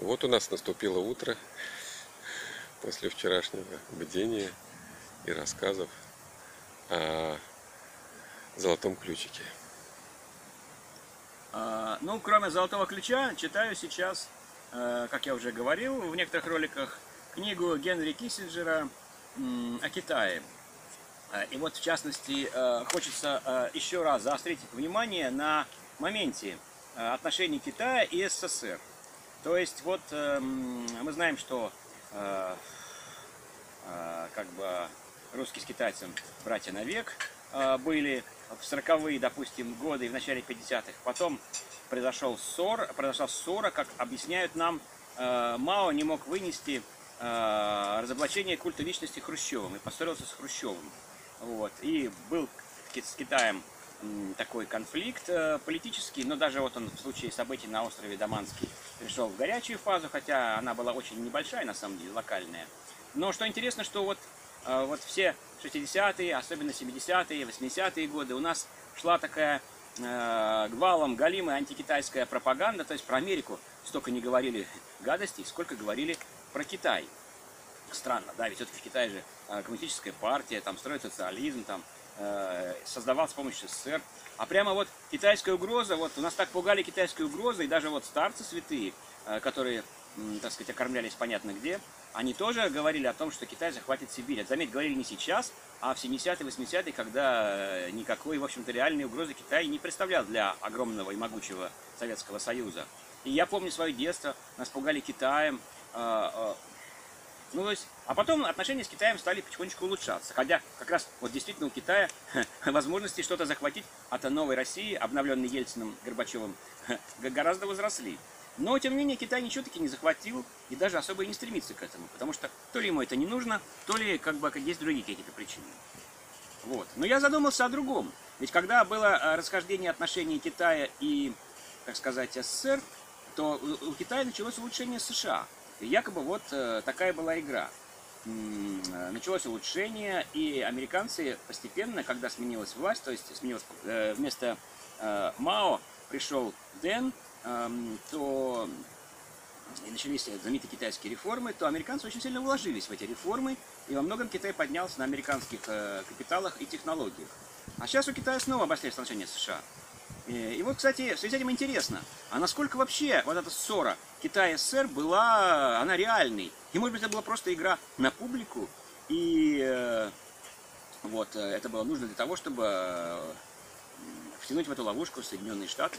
Вот у нас наступило утро после вчерашнего бдения и рассказов о золотом ключике. А, Ну, кроме «Золотого ключа», читаю сейчас, э, как я уже говорил в некоторых роликах, книгу Генри Киссинджера о Китае. Э, И вот, в частности, э, хочется еще раз заострить внимание на моменте отношений Китая и СССР. То есть, вот эм, мы знаем, что э, э, как бы русские с китайцем братья навек э, были в 40-е, допустим, годы и в начале 50-х. Потом произошел ссор, произошла ссора, как объясняют нам, э, Мао не мог вынести э, разоблачение культа личности Хрущевым и поссорился с Хрущевым. Вот. И был с Китаем такой конфликт э, политический, но даже вот он в случае событий на острове Даманский пришел в горячую фазу, хотя она была очень небольшая, на самом деле, локальная. Но что интересно, что вот, э, вот все 60-е, особенно 70-е, 80-е годы у нас шла такая э, гвалом галимая антикитайская пропаганда, то есть про Америку столько не говорили гадостей, сколько говорили про Китай. Странно, да, ведь все-таки в Китае же э, коммунистическая партия, там строит социализм, там создавал с помощью СССР. А прямо вот китайская угроза, вот у нас так пугали китайской угрозой, и даже вот старцы святые, э, которые, так сказать, окормлялись понятно где, они тоже говорили о том, что Китай захватит Сибирь. Заметь, говорили не сейчас, а в 70-е, 80-е, когда э, никакой, в общем-то, реальной угрозы Китай не представлял для огромного и могучего Советского Союза. И я помню свое детство, нас пугали Китаем, есть, а потом отношения с Китаем стали потихонечку улучшаться. Хотя как раз вот действительно у Китая возможности что-то захватить от новой России, обновленной Ельциным, Горбачевым, гораздо возросли. Но, тем не менее, Китай ничего таки не захватил и даже особо и не стремится к этому. Потому что то ли ему это не нужно, то ли как бы есть другие какие-то причины. Вот. Но я задумался о другом. Ведь когда было э, расхождение отношений Китая и, так сказать, СССР, то у Китая началось улучшение США. И якобы вот э, такая была игра. Э, Началось улучшение, и американцы постепенно, когда сменилась власть, то есть сменилась э, вместо Мао пришел Дэн, эм, то и начались знаменитые китайские реформы, то американцы очень сильно вложились в эти реформы, и во многом Китай поднялся на американских капиталах и технологиях. А сейчас у Китая снова обостряются отношения с США. И, и вот, кстати, в связи с этим интересно, а насколько вообще вот эта ссора Китая и СССР была, она реальной? И может быть это была просто игра на публику, и э, вот э, это было нужно для того, чтобы э, втянуть в эту ловушку Соединенные Штаты.